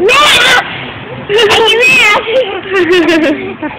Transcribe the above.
Matt! Are you there?